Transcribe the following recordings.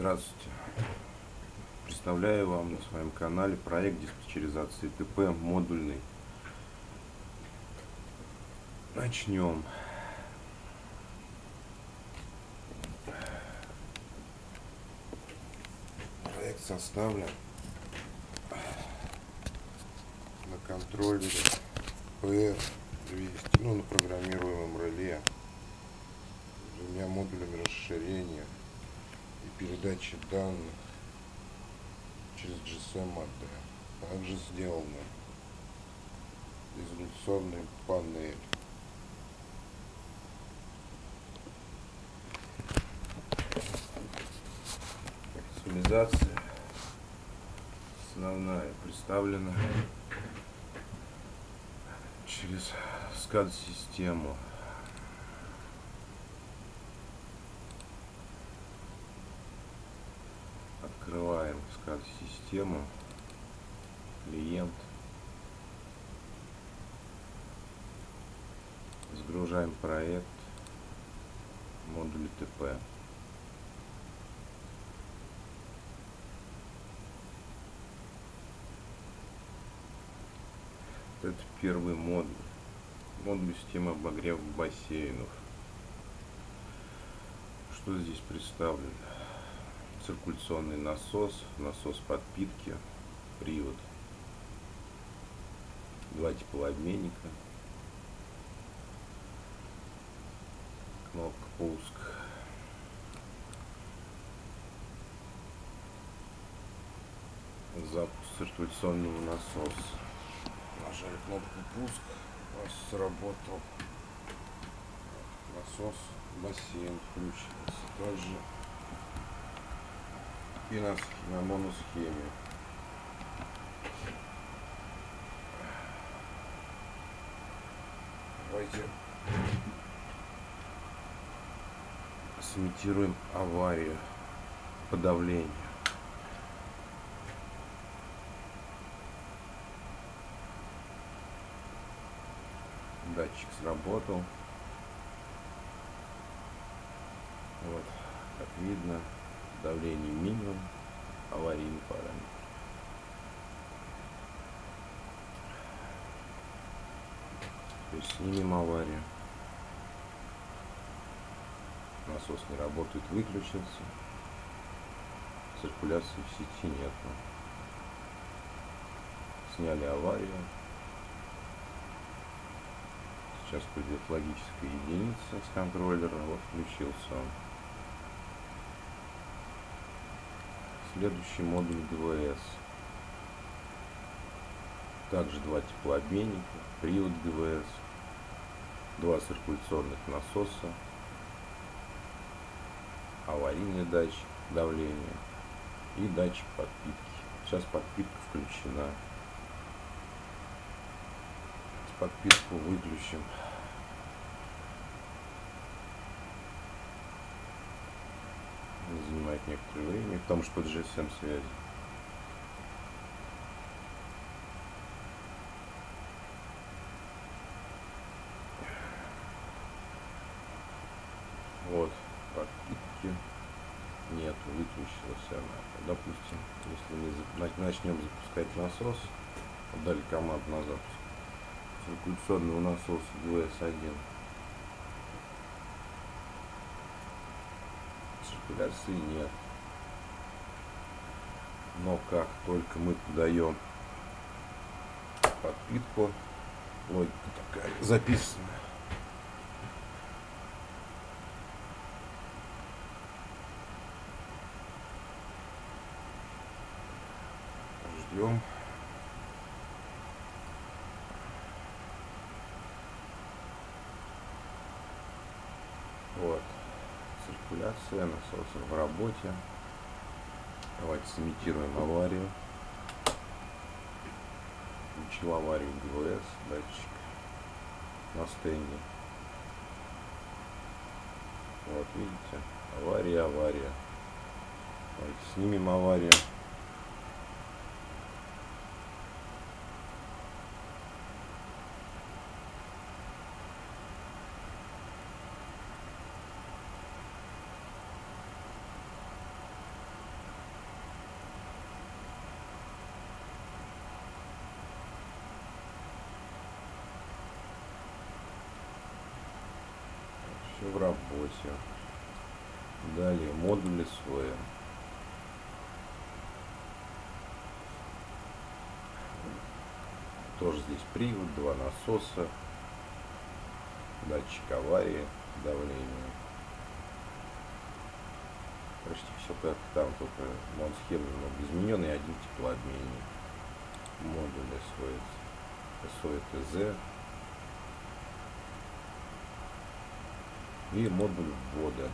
Здравствуйте. Представляю вам на своем канале проект диспетчеризации ТП модульный. Начнем. Проект составлен на контроллере PR200, ну на программируемом реле двумя модулями расширения передачи данных через GSM AD. Также сделана изоляционная панель. Визуализация основная представлена через SCAD систему открываем SCAD систему. Клиент. Загружаем проект. Модуль ТП. Это первый модуль. Модуль системы обогрева бассейнов. Что здесь представлено циркуляционный насос насос подпитки привод. Два теплообменника. Кнопка пуск. Запуск циркуляционного насоса. Нажали кнопку пуск у нас сработал насос бассейн включился. Также и на, на моносхеме. Давайте сымитируем аварию подавления датчик сработал. Вот как видно давление минимум аварийный параметр то есть снимем аварию насос не работает выключился. Циркуляции в сети нет сняли аварию. Сейчас придет логическая единица с контроллера вот включился он следующий модуль ГВС также два теплообменника привод ГВС два циркуляционных насоса аварийный датчик давления и датчик подпитки. Сейчас подпитка включена. Подписку выключим. Занимает некоторое время, потому что под GSM связи. Вот, подпитки нет, выключилась она. Допустим, если мы начнем запускать насос, дали команду на запуск, циркуляционного насоса ГВС-1. Циркуляции нет. Но как только мы подаем подпитку, логика такая записана. Ждем. Вот. Циркуляция насоса в работе. Давайте сымитируем аварию. Включил аварию ГВС, датчик на стенде. Вот, видите? Авария, авария. Давайте снимем аварию. Все в работе. Далее модули свои. Тоже здесь привод, два насоса, датчик аварии, давление. Почти все как там, только монсхема немного измененный, один теплообменник. Модуль SOS, SOETZ. И модуль ввода.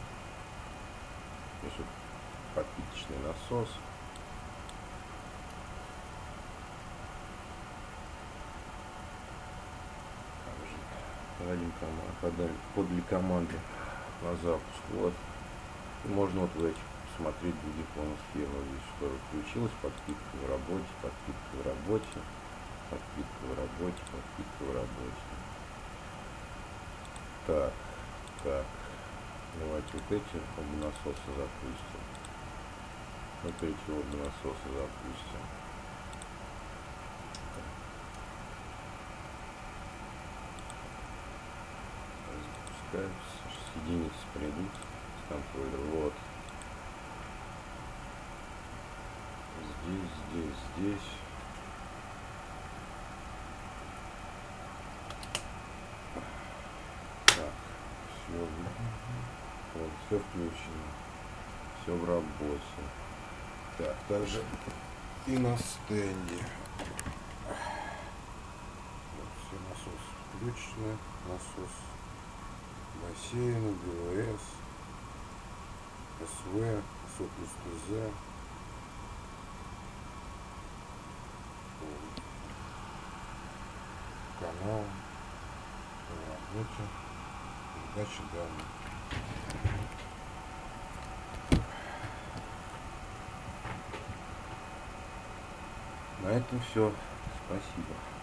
Здесь вот подпиточный насос. Один команд, подле команды на запуск. Вот. И можно вот в этих посмотреть других схемах. Здесь что включилось, подпитка в работе, подпитка в работе, подпитка в работе, подпитка в работе. Так, так. Давайте вот эти оба насоса запустим. Вот эти оба насоса запустим. Запускаются, единицы придут с контроллера. Вот. Здесь, здесь, здесь. Так, все. Вот, все включено. Все в работе. Так, также и на стенде. Вот, все насосы включены. Насос бассейна, ГВС, СВ, СО плюс ТЗ. Канал, работе, передача данных. На этом все. Спасибо.